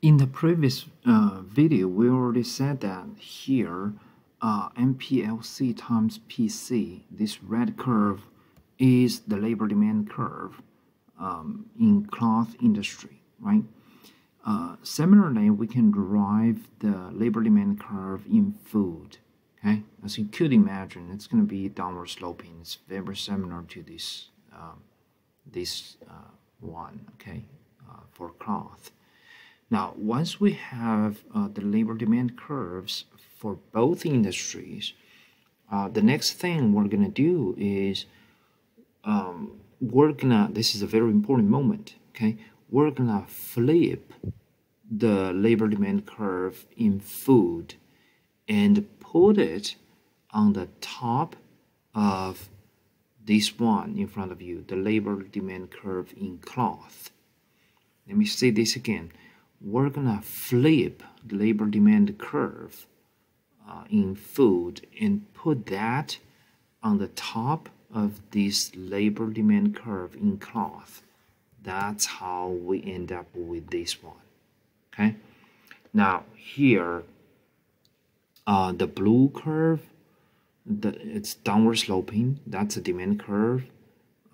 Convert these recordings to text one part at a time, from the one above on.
In the previous uh, video, we already said that here, uh, MPLC times PC, this red curve is the labor demand curve um, in cloth industry, right? Uh, similarly, we can derive the labor demand curve in food, okay? As you could imagine, it's going to be downward sloping. It's very similar to this, um, this uh, one, okay, uh, for cloth. Now, once we have uh, the labor demand curves for both industries, uh, the next thing we're going to do is um, we're going to, this is a very important moment, okay? We're going to flip the labor demand curve in food and put it on the top of this one in front of you, the labor demand curve in cloth. Let me say this again we're gonna flip the labor demand curve uh, in food and put that on the top of this labor demand curve in cloth. That's how we end up with this one. Okay. Now here, uh, the blue curve, the, it's downward sloping. That's a demand curve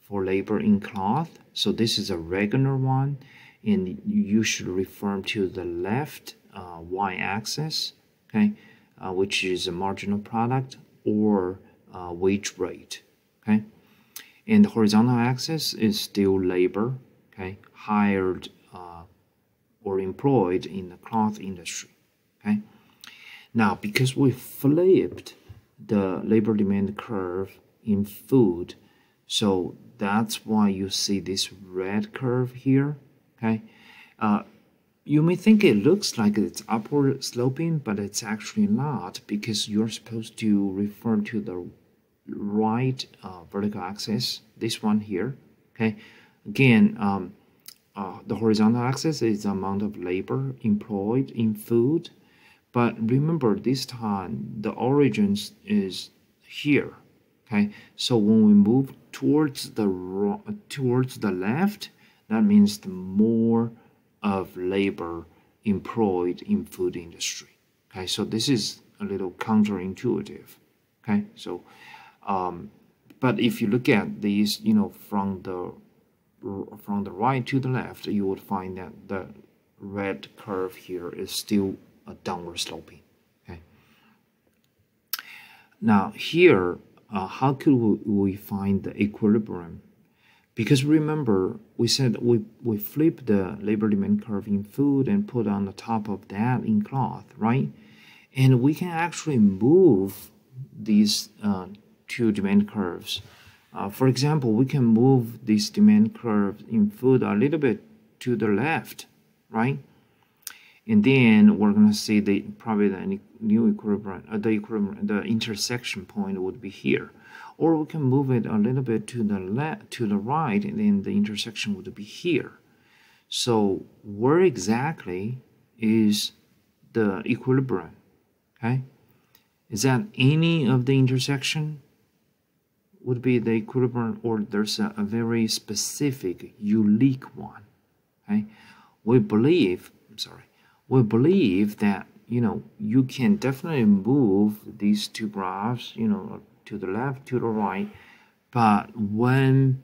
for labor in cloth. So this is a regular one and you should refer to the left uh, y-axis, okay, uh, which is a marginal product or uh, wage rate, okay. And the horizontal axis is still labor, okay, hired uh, or employed in the cloth industry, okay. Now, because we flipped the labor demand curve in food, so that's why you see this red curve here, okay? Uh, you may think it looks like it's upward sloping but it's actually not because you're supposed to refer to the right uh, vertical axis this one here okay? Again um, uh, the horizontal axis is the amount of labor employed in food but remember this time the origins is here okay? So when we move towards the towards the left that means the more of labor employed in food industry. Okay, so this is a little counterintuitive. Okay, so um, but if you look at these, you know, from the from the right to the left, you would find that the red curve here is still a downward sloping. Okay. Now here, uh, how could we find the equilibrium because remember, we said we, we flip the labor demand curve in food and put on the top of that in cloth, right? And we can actually move these uh, two demand curves. Uh, for example, we can move this demand curve in food a little bit to the left, right? And then we're gonna see the probably the new equilibrium, uh, the equilibrium, the intersection point would be here or we can move it a little bit to the left to the right and then the intersection would be here. So where exactly is the equilibrium okay? Is that any of the intersection would be the equilibrium or there's a, a very specific unique one okay? We believe i'm sorry we believe that you know you can definitely move these two graphs you know to the left, to the right. But when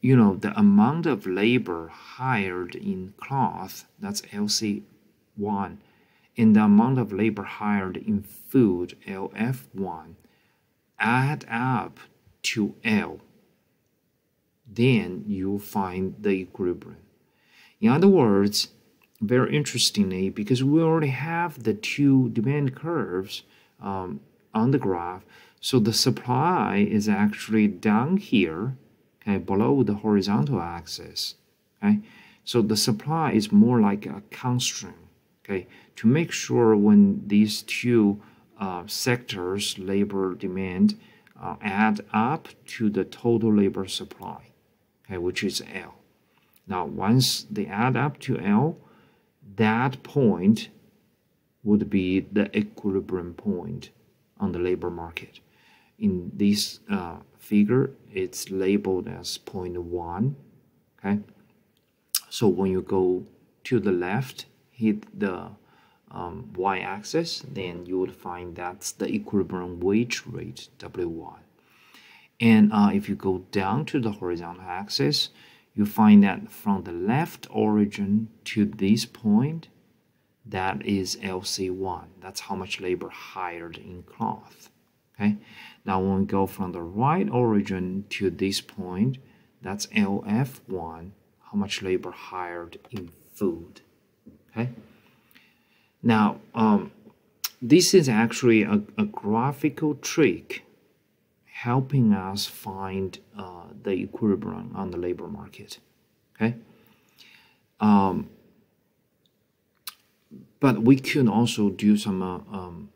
you know the amount of labor hired in cloth, that's LC1, and the amount of labor hired in food, LF1, add up to L, then you find the equilibrium. In other words, very interestingly, because we already have the two demand curves um, on the graph, so the supply is actually down here, okay, below the horizontal axis, okay? So the supply is more like a constraint, okay, to make sure when these two uh, sectors, labor demand, uh, add up to the total labor supply, okay, which is L. Now, once they add up to L, that point would be the equilibrium point on the labor market in this uh, figure it's labeled as 0.1 okay so when you go to the left hit the um, y-axis, then you would find that's the equilibrium wage rate, W1. And uh, if you go down to the horizontal axis, you find that from the left origin to this point, that is LC1. That's how much labor hired in cloth. Okay. Now when we go from the right origin to this point, that's LF1, how much labor hired in food. Okay. Now, um, this is actually a, a, graphical trick helping us find uh, the equilibrium on the labor market. Okay. Um, but we could also do some, uh, um,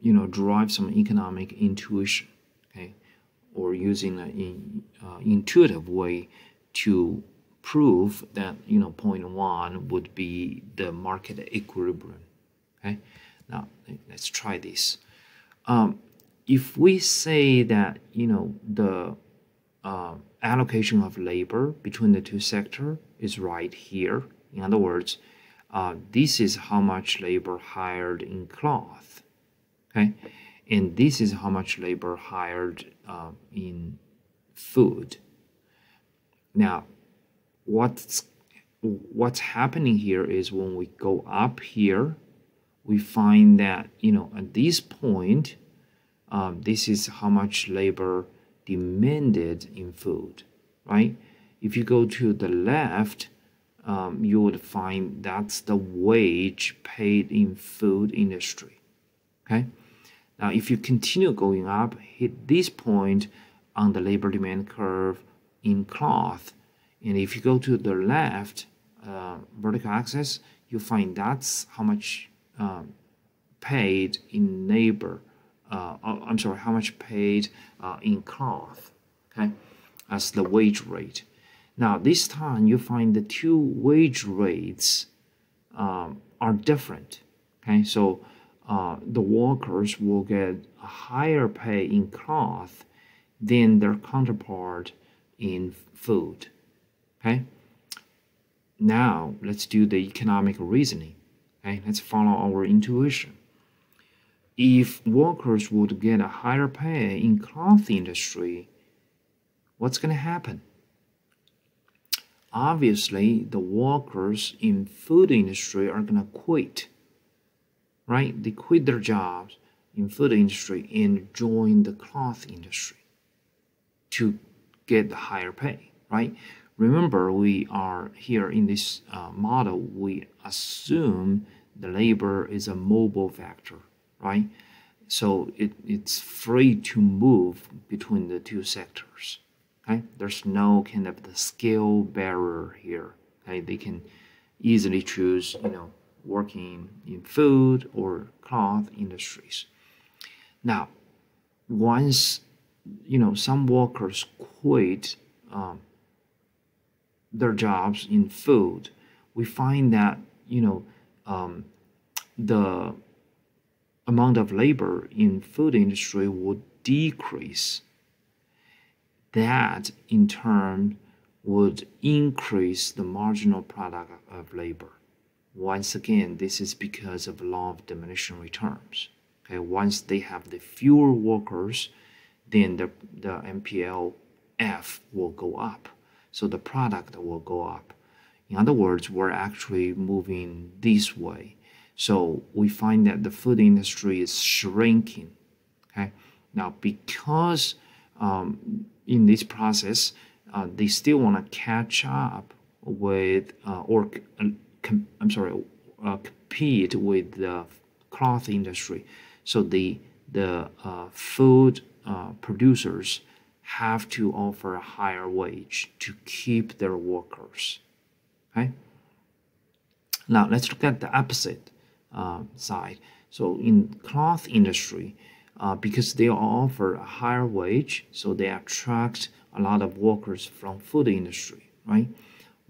you know, derive some economic intuition, okay, or using an in, uh, intuitive way to prove that you know point one would be the market equilibrium. Okay, now let's try this. Um, if we say that you know the uh, allocation of labor between the two sector is right here, in other words, uh, this is how much labor hired in cloth, okay, and this is how much labor hired uh, in food. Now, what's what's happening here is when we go up here we find that you know at this point um, this is how much labor demanded in food right if you go to the left um, you would find that's the wage paid in food industry okay now if you continue going up hit this point on the labor demand curve in cloth and if you go to the left uh, vertical axis you find that's how much um, paid in labor. Uh, uh, I'm sorry, how much paid uh, in cloth, okay, as the wage rate. Now, this time you find the two wage rates um, are different, okay, so uh, the workers will get a higher pay in cloth than their counterpart in food, okay. Now, let's do the economic reasoning. Okay, let's follow our intuition. If workers would get a higher pay in cloth industry, what's going to happen? Obviously, the workers in food industry are going to quit. Right? They quit their jobs in food industry and join the cloth industry to get the higher pay, right? Remember, we are here in this uh, model, we assume the labor is a mobile factor, right? So it, it's free to move between the two sectors. Okay, there's no kind of the scale barrier here. Okay, they can easily choose, you know, working in food or cloth industries. Now, once you know some workers quit um, their jobs in food, we find that you know um, the amount of labor in food industry would decrease. That in turn would increase the marginal product of labor. Once again, this is because of law of diminishing returns. Okay, once they have the fewer workers, then the, the MPLF will go up so the product will go up. In other words, we're actually moving this way. So we find that the food industry is shrinking. Okay, now because um, in this process, uh, they still want to catch up with uh, or uh, I'm sorry, uh, compete with the cloth industry. So the the uh, food uh, producers have to offer a higher wage to keep their workers. Okay. Now let's look at the opposite uh, side. So in cloth industry, uh, because they offer a higher wage, so they attract a lot of workers from food industry, right?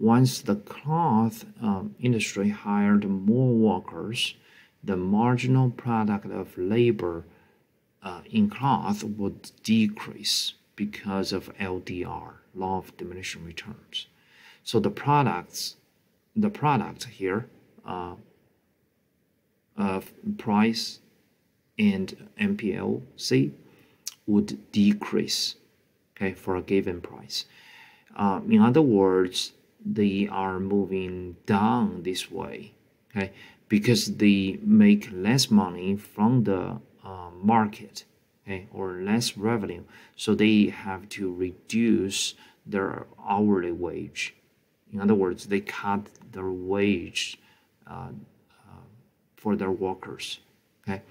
Once the cloth um, industry hired more workers, the marginal product of labor uh, in cloth would decrease because of LDR, law of diminishing returns. So the products, the product here, uh, of price and MPLC would decrease okay for a given price uh, in other words they are moving down this way okay? Because they make less money from the uh, market okay or less revenue. So they have to reduce their hourly wage. In other words they cut their wage uh, uh, for their workers okay?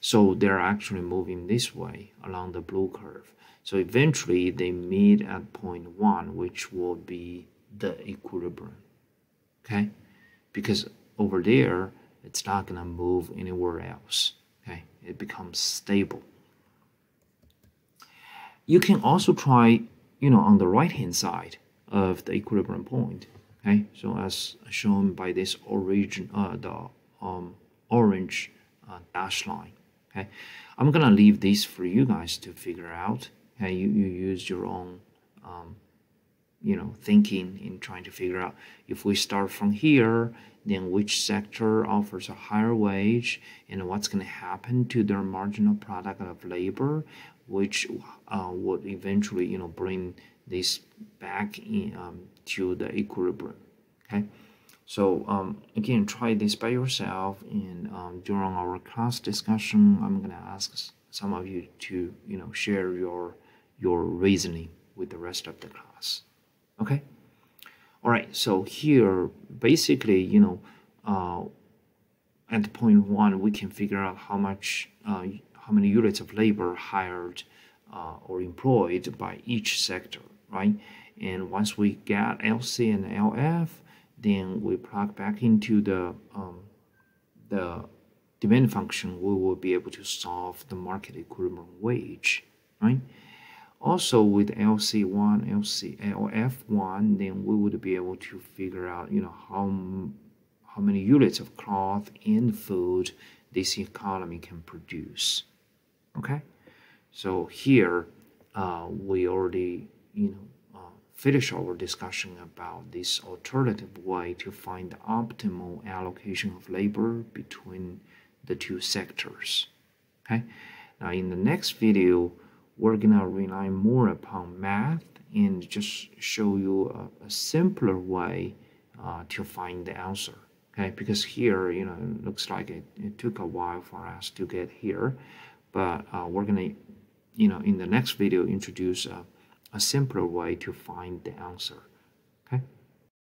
So they're actually moving this way along the blue curve. So eventually they meet at point one which will be the equilibrium okay? Because over there it's not going to move anywhere else okay? It becomes stable. You can also try you know on the right hand side of the equilibrium point okay? So as shown by this origin uh, the um, orange uh, dash line okay? I'm gonna leave this for you guys to figure out okay? You, you use your own um, you know thinking in trying to figure out if we start from here then which sector offers a higher wage and what's going to happen to their marginal product of labor which uh, would eventually you know bring this back in, um, to the equilibrium okay? So um, again try this by yourself and um, during our class discussion i'm going to ask some of you to you know share your your reasoning with the rest of the class okay? All right so here basically you know uh, at point one we can figure out how much uh, how many units of labor hired uh, or employed by each sector right? And once we get LC and LF then we plug back into the um, the demand function we will be able to solve the market equilibrium wage right also with LC1, LC, LF1, then we would be able to figure out, you know, how, how many units of cloth and food this economy can produce. Okay, so here uh, we already, you know, uh, finish our discussion about this alternative way to find the optimal allocation of labor between the two sectors. Okay, now in the next video, we're gonna rely more upon math and just show you a, a simpler way uh, to find the answer okay? Because here you know it looks like it, it took a while for us to get here but uh, we're gonna you know in the next video introduce a, a simpler way to find the answer